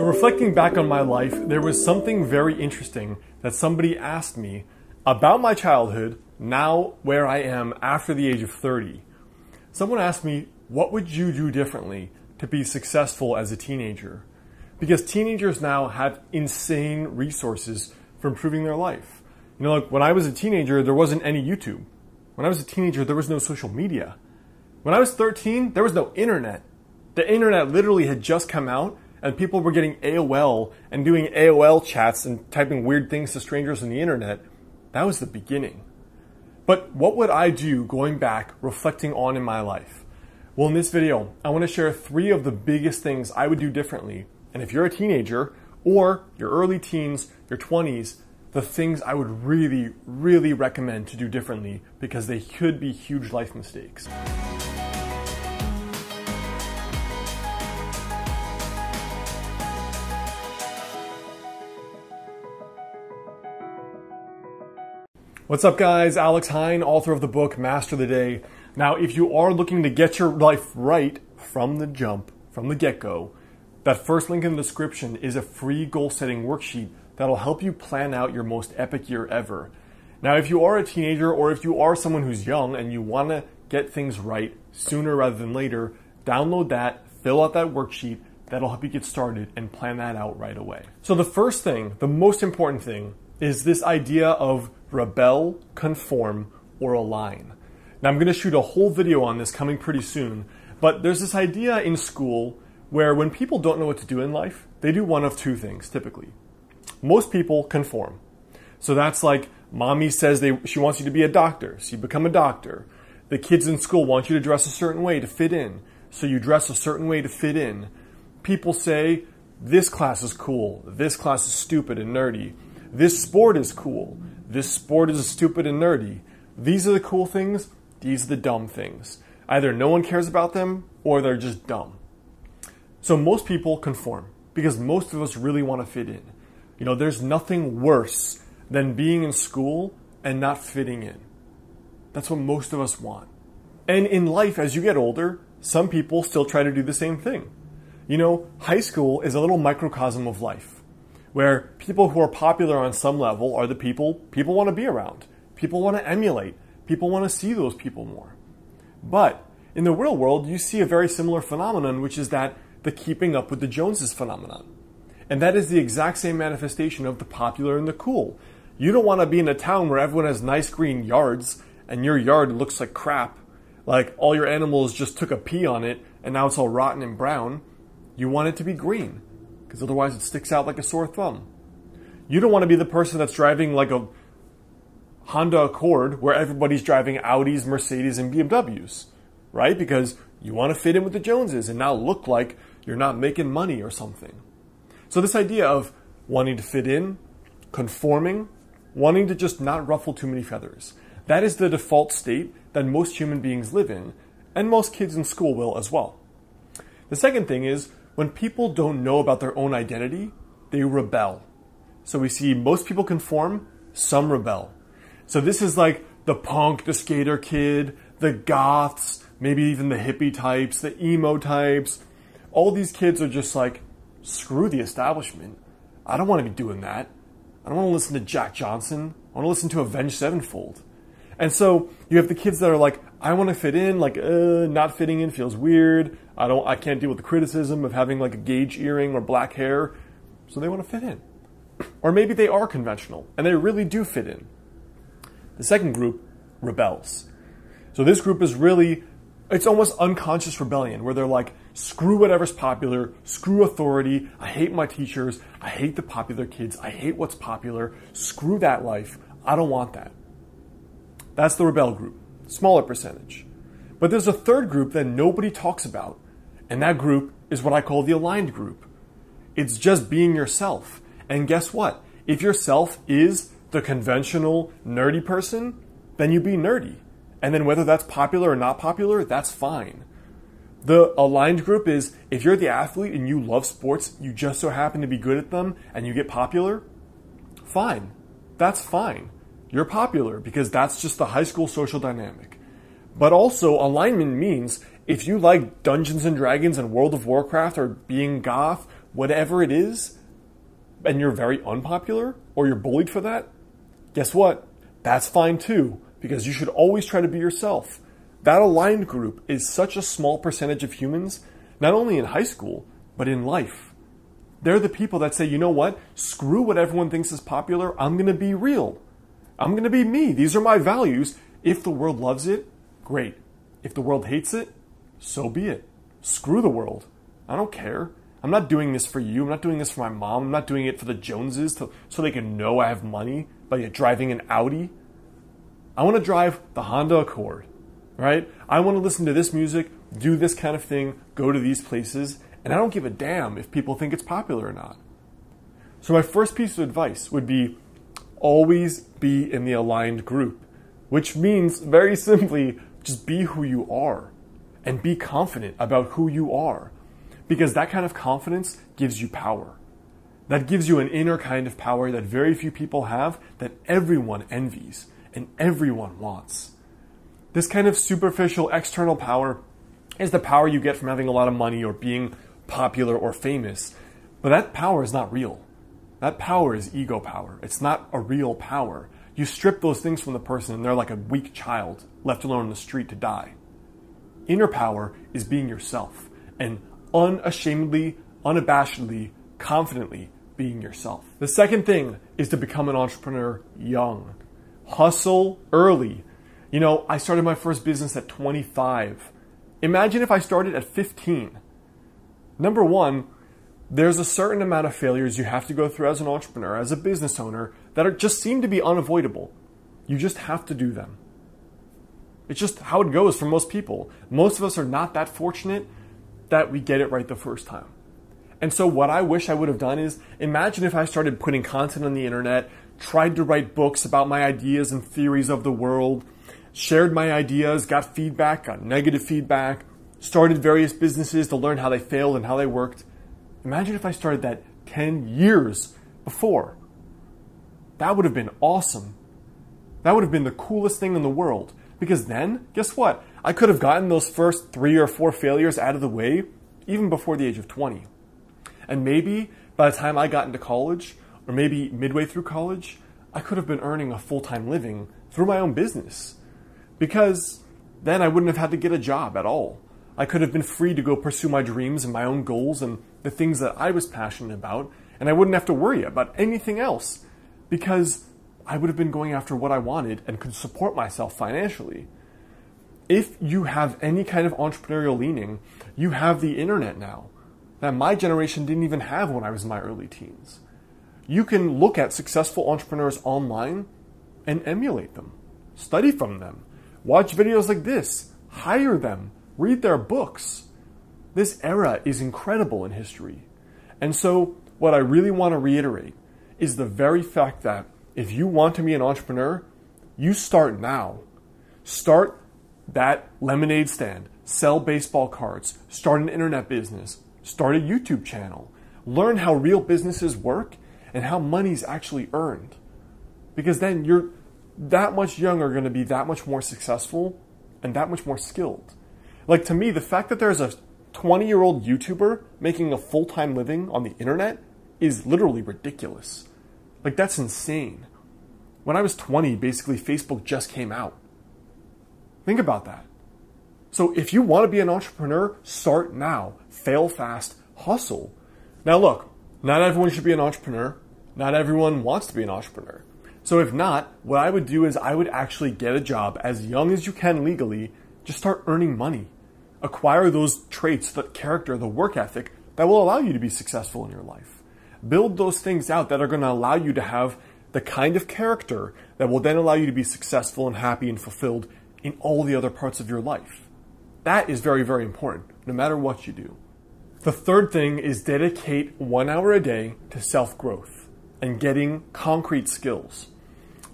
So, reflecting back on my life, there was something very interesting that somebody asked me about my childhood, now where I am after the age of 30. Someone asked me, What would you do differently to be successful as a teenager? Because teenagers now have insane resources for improving their life. You know, like when I was a teenager, there wasn't any YouTube. When I was a teenager, there was no social media. When I was 13, there was no internet. The internet literally had just come out and people were getting AOL and doing AOL chats and typing weird things to strangers on the internet, that was the beginning. But what would I do going back, reflecting on in my life? Well, in this video, I want to share three of the biggest things I would do differently. And if you're a teenager or your early teens, your 20s, the things I would really, really recommend to do differently because they could be huge life mistakes. What's up, guys? Alex Heyne, author of the book Master the Day. Now, if you are looking to get your life right from the jump, from the get go, that first link in the description is a free goal setting worksheet that'll help you plan out your most epic year ever. Now, if you are a teenager or if you are someone who's young and you want to get things right sooner rather than later, download that, fill out that worksheet. That'll help you get started and plan that out right away. So, the first thing, the most important thing, is this idea of rebel, conform, or align. Now, I'm going to shoot a whole video on this coming pretty soon, but there's this idea in school where when people don't know what to do in life, they do one of two things typically. Most people conform. So that's like mommy says they, she wants you to be a doctor, so you become a doctor. The kids in school want you to dress a certain way to fit in, so you dress a certain way to fit in. People say, this class is cool, this class is stupid and nerdy, this sport is cool, this sport is stupid and nerdy. These are the cool things, these are the dumb things. Either no one cares about them or they're just dumb. So most people conform because most of us really want to fit in. You know, there's nothing worse than being in school and not fitting in. That's what most of us want. And in life, as you get older, some people still try to do the same thing. You know, high school is a little microcosm of life where people who are popular on some level are the people people want to be around. People want to emulate. People want to see those people more. But in the real world, you see a very similar phenomenon, which is that the keeping up with the Joneses phenomenon. And that is the exact same manifestation of the popular and the cool. You don't want to be in a town where everyone has nice green yards and your yard looks like crap, like all your animals just took a pee on it and now it's all rotten and brown. You want it to be green because otherwise it sticks out like a sore thumb. You don't want to be the person that's driving like a Honda Accord where everybody's driving Audis, Mercedes, and BMWs, right? Because you want to fit in with the Joneses and not look like you're not making money or something. So, this idea of wanting to fit in, conforming, wanting to just not ruffle too many feathers, that is the default state that most human beings live in, and most kids in school will as well. The second thing is when people don't know about their own identity, they rebel. So we see most people conform, some rebel. So this is like the punk, the skater kid, the goths, maybe even the hippie types, the emo types. All these kids are just like, screw the establishment. I don't want to be doing that. I don't want to listen to Jack Johnson. I want to listen to Avenged Sevenfold. And so you have the kids that are like, I want to fit in, like, uh, not fitting in feels weird. I don't, I can't deal with the criticism of having like a gauge earring or black hair. So they want to fit in. Or maybe they are conventional and they really do fit in. The second group rebels. So this group is really, it's almost unconscious rebellion where they're like, screw whatever's popular, screw authority, I hate my teachers, I hate the popular kids, I hate what's popular, screw that life, I don't want that. That's the rebel group, smaller percentage. But there's a third group that nobody talks about, and that group is what I call the aligned group. It's just being yourself. And guess what? If yourself is the conventional nerdy person, then you be nerdy. And then whether that's popular or not popular, that's fine. The aligned group is if you're the athlete and you love sports, you just so happen to be good at them and you get popular, fine. That's fine. You're popular because that's just the high school social dynamic. But also, alignment means if you like Dungeons and Dragons and World of Warcraft or being goth whatever it is, and you're very unpopular or you're bullied for that, guess what? That's fine too, because you should always try to be yourself. That aligned group is such a small percentage of humans, not only in high school, but in life. They're the people that say, you know what? Screw what everyone thinks is popular. I'm going to be real. I'm going to be me. These are my values. If the world loves it, great. If the world hates it, so be it. Screw the world. I don't care. I'm not doing this for you. I'm not doing this for my mom. I'm not doing it for the Joneses to, so they can know I have money by driving an Audi. I want to drive the Honda Accord, right? I want to listen to this music, do this kind of thing, go to these places, and I don't give a damn if people think it's popular or not. So, my first piece of advice would be always be in the aligned group, which means very simply just be who you are and be confident about who you are because that kind of confidence gives you power. That gives you an inner kind of power that very few people have, that everyone envies and everyone wants. This kind of superficial external power is the power you get from having a lot of money or being popular or famous. But that power is not real. That power is ego power. It's not a real power. You strip those things from the person and they're like a weak child left alone in the street to die. Inner power is being yourself and unashamedly, unabashedly, confidently being yourself. The second thing is to become an entrepreneur young. Hustle early. You know, I started my first business at 25. Imagine if I started at 15. Number one, there's a certain amount of failures you have to go through as an entrepreneur, as a business owner, that are, just seem to be unavoidable. You just have to do them. It's just how it goes for most people. Most of us are not that fortunate that we get it right the first time. And so, what I wish I would have done is imagine if I started putting content on the internet, tried to write books about my ideas and theories of the world, shared my ideas, got feedback, got negative feedback, started various businesses to learn how they failed and how they worked. Imagine if I started that 10 years before. That would have been awesome. That would have been the coolest thing in the world. Because then, guess what? I could have gotten those first three or four failures out of the way even before the age of 20. And maybe by the time I got into college, or maybe midway through college, I could have been earning a full time living through my own business. Because then I wouldn't have had to get a job at all. I could have been free to go pursue my dreams and my own goals and the things that I was passionate about, and I wouldn't have to worry about anything else because I would have been going after what I wanted and could support myself financially. If you have any kind of entrepreneurial leaning, you have the internet now that my generation didn't even have when I was in my early teens. You can look at successful entrepreneurs online and emulate them, study from them, watch videos like this, hire them, read their books. This era is incredible in history. And so, what I really want to reiterate is the very fact that if you want to be an entrepreneur, you start now. Start that lemonade stand, sell baseball cards, start an internet business, start a YouTube channel. Learn how real businesses work and how money's actually earned. Because then you're that much younger going to be that much more successful and that much more skilled. Like to me, the fact that there's a 20 year old YouTuber making a full time living on the internet is literally ridiculous. Like, that's insane. When I was 20, basically, Facebook just came out. Think about that. So, if you want to be an entrepreneur, start now. Fail fast, hustle. Now, look, not everyone should be an entrepreneur. Not everyone wants to be an entrepreneur. So, if not, what I would do is I would actually get a job as young as you can legally, just start earning money. Acquire those traits, the character, the work ethic that will allow you to be successful in your life. Build those things out that are going to allow you to have the kind of character that will then allow you to be successful and happy and fulfilled in all the other parts of your life. That is very, very important, no matter what you do. The third thing is dedicate one hour a day to self growth and getting concrete skills.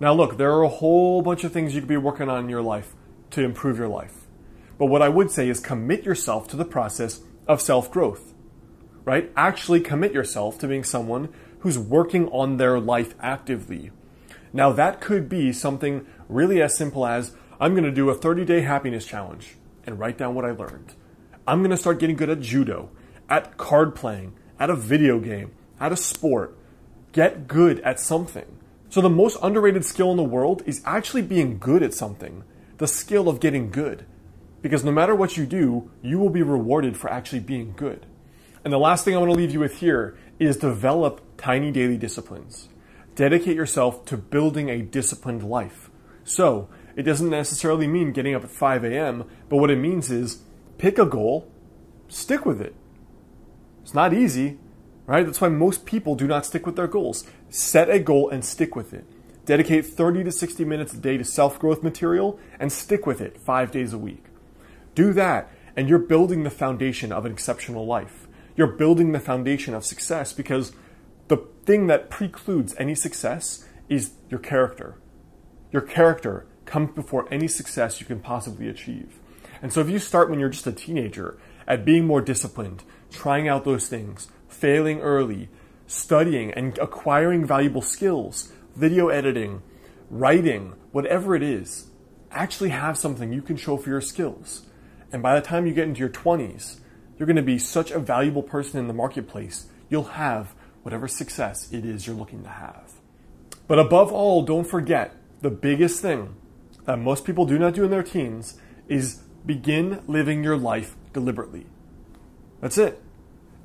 Now, look, there are a whole bunch of things you could be working on in your life to improve your life. But what I would say is commit yourself to the process of self growth right? Actually commit yourself to being someone who's working on their life actively. Now, that could be something really as simple as I'm going to do a 30 day happiness challenge and write down what I learned. I'm going to start getting good at judo, at card playing, at a video game, at a sport. Get good at something. So, the most underrated skill in the world is actually being good at something, the skill of getting good. Because no matter what you do, you will be rewarded for actually being good. And the last thing I want to leave you with here is develop tiny daily disciplines. Dedicate yourself to building a disciplined life. So, it doesn't necessarily mean getting up at 5 a.m., but what it means is pick a goal, stick with it. It's not easy, right? That's why most people do not stick with their goals. Set a goal and stick with it. Dedicate 30 to 60 minutes a day to self growth material and stick with it five days a week. Do that, and you're building the foundation of an exceptional life. You're building the foundation of success because the thing that precludes any success is your character. Your character comes before any success you can possibly achieve. And so if you start when you're just a teenager at being more disciplined, trying out those things, failing early, studying and acquiring valuable skills, video editing, writing, whatever it is, actually have something you can show for your skills. And by the time you get into your 20s, you're going to be such a valuable person in the marketplace. You'll have whatever success it is you're looking to have. But above all, don't forget the biggest thing that most people do not do in their teens is begin living your life deliberately. That's it.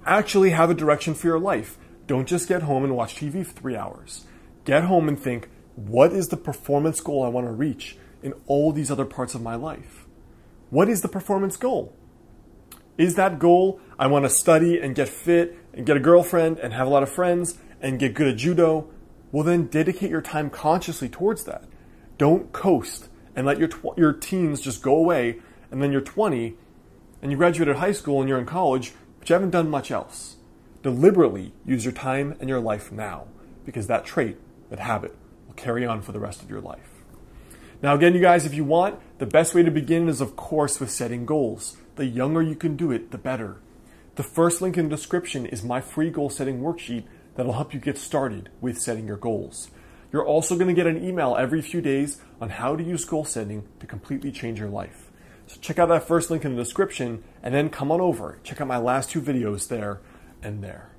Actually have a direction for your life. Don't just get home and watch TV for three hours. Get home and think, what is the performance goal I want to reach in all these other parts of my life? What is the performance goal? Is that goal I want to study and get fit and get a girlfriend and have a lot of friends and get good at judo? Well, then dedicate your time consciously towards that. Don't coast and let your, your teens just go away and then you're 20 and you graduated high school and you're in college, but you haven't done much else. Deliberately use your time and your life now because that trait, that habit, will carry on for the rest of your life. Now, again, you guys, if you want, the best way to begin is, of course, with setting goals. The younger you can do it, the better. The first link in the description is my free goal setting worksheet that'll help you get started with setting your goals. You're also going to get an email every few days on how to use goal setting to completely change your life. So check out that first link in the description and then come on over. Check out my last two videos there and there.